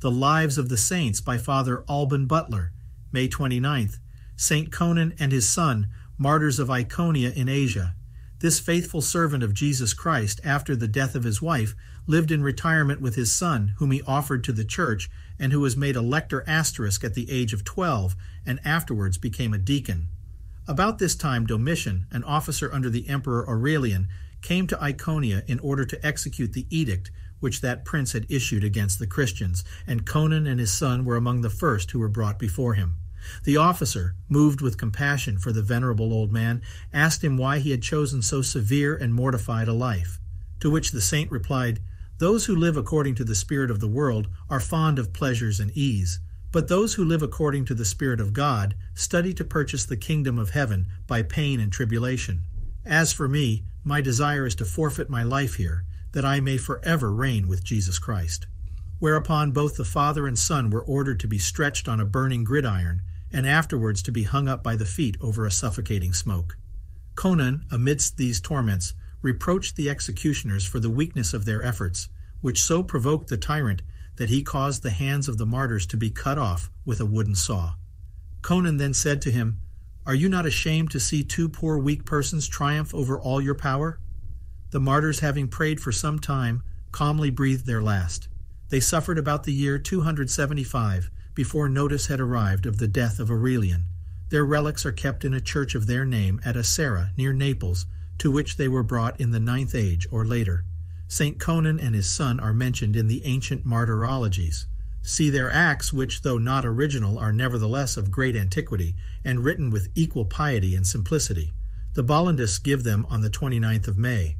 The Lives of the Saints by Father Alban Butler, May 29th. St. Conon and his son, Martyrs of Iconia in Asia. This faithful servant of Jesus Christ, after the death of his wife, lived in retirement with his son, whom he offered to the church, and who was made a lector asterisk at the age of twelve, and afterwards became a deacon. About this time, Domitian, an officer under the Emperor Aurelian, came to Iconia in order to execute the edict which that prince had issued against the Christians, and Conon and his son were among the first who were brought before him. The officer, moved with compassion for the venerable old man, asked him why he had chosen so severe and mortified a life. To which the saint replied, Those who live according to the spirit of the world are fond of pleasures and ease, but those who live according to the Spirit of God study to purchase the kingdom of heaven by pain and tribulation. As for me, my desire is to forfeit my life here, that I may forever reign with Jesus Christ. Whereupon both the father and son were ordered to be stretched on a burning gridiron, and afterwards to be hung up by the feet over a suffocating smoke. Conon, amidst these torments, reproached the executioners for the weakness of their efforts, which so provoked the tyrant that he caused the hands of the martyrs to be cut off with a wooden saw. Conon then said to him, Are you not ashamed to see two poor weak persons triumph over all your power? The martyrs, having prayed for some time, calmly breathed their last. They suffered about the year 275 before notice had arrived of the death of Aurelian. Their relics are kept in a church of their name at Acerra, near Naples, to which they were brought in the ninth age or later. St. Conon and his son are mentioned in the ancient martyrologies. See their acts, which, though not original, are nevertheless of great antiquity, and written with equal piety and simplicity. The Bollandists give them on the 29th of May.